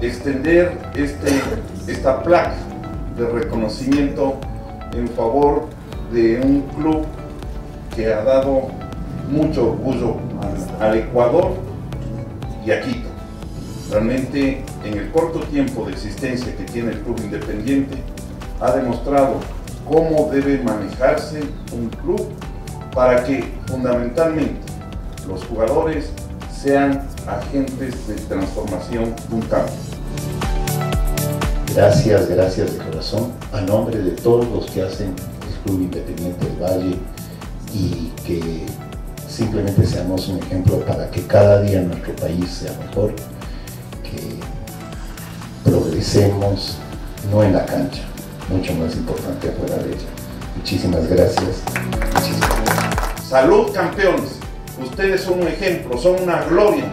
extender este, esta placa de reconocimiento en favor de un club que ha dado mucho orgullo al, al Ecuador y a Quito. Realmente en el corto tiempo de existencia que tiene el club independiente ha demostrado cómo debe manejarse un club para que fundamentalmente los jugadores sean agentes de transformación de un. Gracias, gracias de corazón, a nombre de todos los que hacen el Club Independiente del Valle y que simplemente seamos un ejemplo para que cada día nuestro país sea mejor, que progresemos no en la cancha, mucho más importante afuera de ella. Muchísimas gracias. Muchísimas gracias. Salud campeones, ustedes son un ejemplo, son una gloria